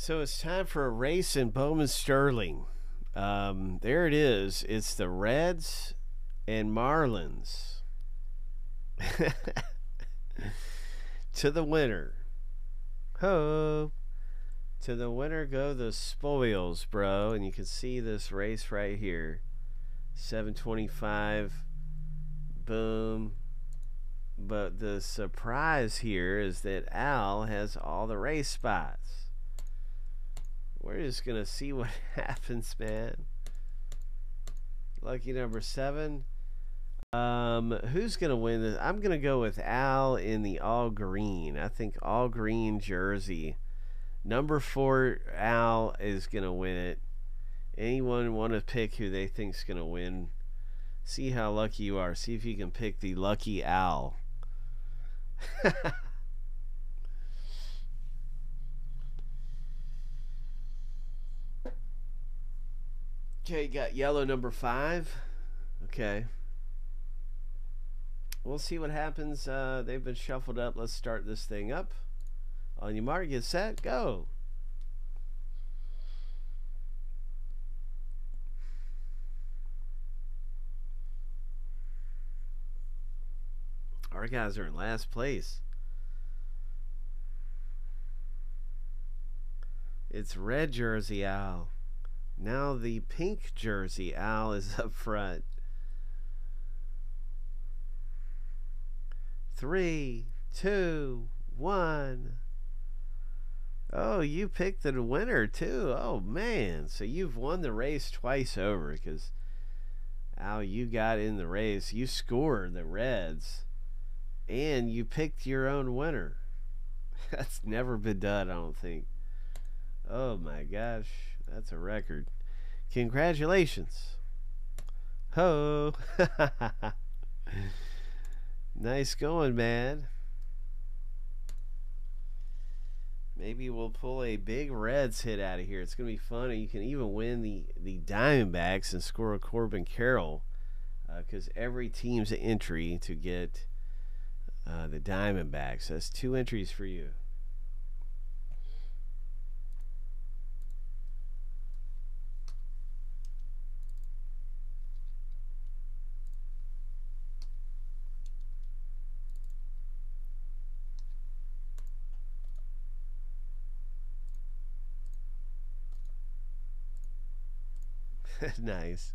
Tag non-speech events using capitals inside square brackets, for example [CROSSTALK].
So it's time for a race in Bowman Sterling. Um, there it is. It's the Reds and Marlins. [LAUGHS] to the winner. Ho! To the winner go the spoils, bro. And you can see this race right here. 725. Boom. But the surprise here is that Al has all the race spots. We're just going to see what [LAUGHS] happens, man. Lucky number seven. Um, who's going to win this? I'm going to go with Al in the all green. I think all green jersey. Number four, Al is going to win it. Anyone want to pick who they think's going to win? See how lucky you are. See if you can pick the lucky Al. [LAUGHS] okay, got yellow number five. Okay. We'll see what happens. Uh, they've been shuffled up. Let's start this thing up. On your mark, get set, go. Our guys are in last place. It's red jersey Al. Now the pink jersey Al is [LAUGHS] up front. Three, two, one. Oh, you picked the winner too. Oh man, so you've won the race twice over because Al, you got in the race. You scored the Reds, and you picked your own winner. [LAUGHS] That's never been done, I don't think. Oh my gosh, that's a record. Congratulations. Ho. [LAUGHS] nice going, man. Maybe we'll pull a big Reds hit out of here. It's going to be fun. And you can even win the, the Diamondbacks and score a Corbin Carroll because uh, every team's an entry to get uh, the Diamondbacks. That's two entries for you. [LAUGHS] nice.